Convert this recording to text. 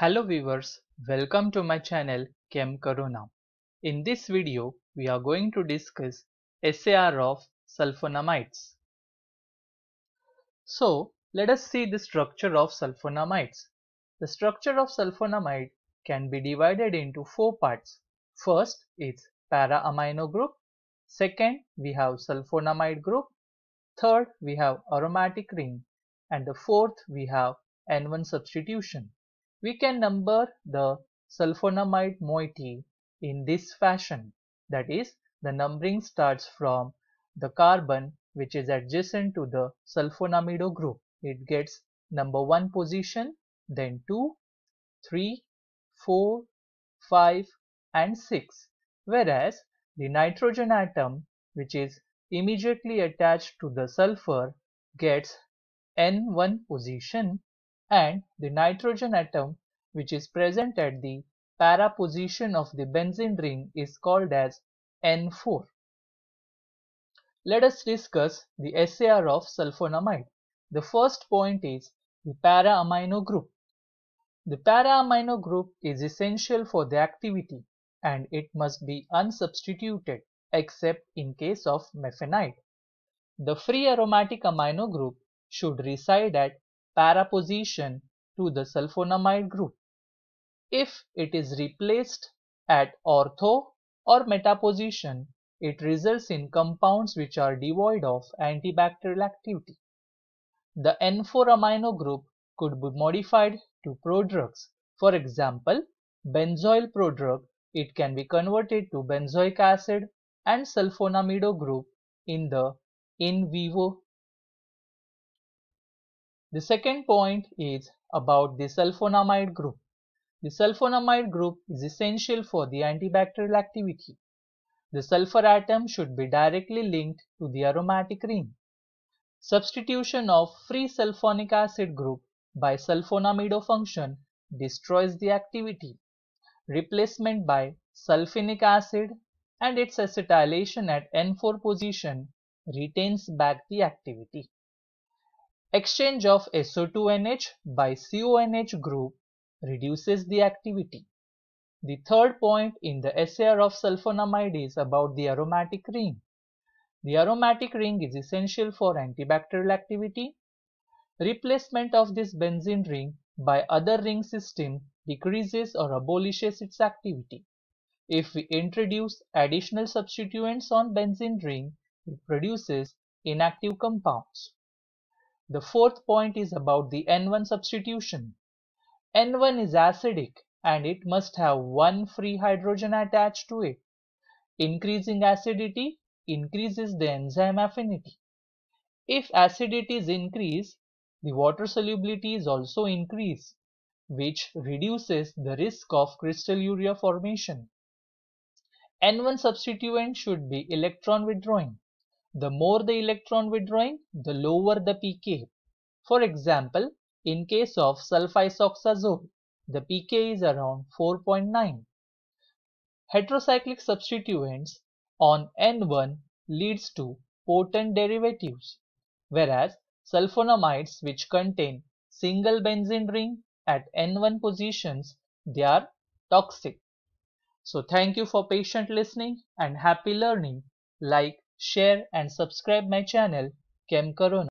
Hello viewers, welcome to my channel Chem Corona. In this video, we are going to discuss SAR of sulfonamides. So, let us see the structure of sulfonamides. The structure of sulfonamide can be divided into four parts. First is para-amino group. Second, we have sulfonamide group. Third, we have aromatic ring. And the fourth, we have N1 substitution. We can number the sulfonamide moiety in this fashion. That is, the numbering starts from the carbon which is adjacent to the sulfonamido group. It gets number 1 position, then 2, 3, 4, 5 and 6. Whereas the nitrogen atom which is immediately attached to the sulfur gets N1 position and the nitrogen atom which is present at the para position of the benzene ring is called as N4. Let us discuss the SAR of sulfonamide. The first point is the para-amino group. The para-amino group is essential for the activity and it must be unsubstituted except in case of mafenide. The free aromatic amino group should reside at para position to the sulfonamide group. If it is replaced at ortho or meta position, it results in compounds which are devoid of antibacterial activity. The N4 amino group could be modified to prodrugs. For example, benzoyl prodrug, it can be converted to benzoic acid and sulfonamido group in the in vivo the second point is about the sulfonamide group. The sulfonamide group is essential for the antibacterial activity. The sulfur atom should be directly linked to the aromatic ring. Substitution of free sulfonic acid group by sulfonamido function destroys the activity. Replacement by sulfinic acid and its acetylation at N4 position retains back the activity. Exchange of SO2NH by CONH group reduces the activity. The third point in the SAR of sulfonamide is about the aromatic ring. The aromatic ring is essential for antibacterial activity. Replacement of this benzene ring by other ring system decreases or abolishes its activity. If we introduce additional substituents on benzene ring, it produces inactive compounds. The fourth point is about the N1 substitution. N1 is acidic and it must have one free hydrogen attached to it. Increasing acidity increases the enzyme affinity. If acidity is increased, the water solubility is also increased, which reduces the risk of crystalluria formation. N1 substituent should be electron withdrawing. The more the electron withdrawing, the lower the pK. For example, in case of sulfisoxazole, the pK is around 4.9. Heterocyclic substituents on N1 leads to potent derivatives, whereas sulfonamides which contain single benzene ring at N1 positions, they are toxic. So thank you for patient listening and happy learning. Like, share and subscribe my channel Chem Corona.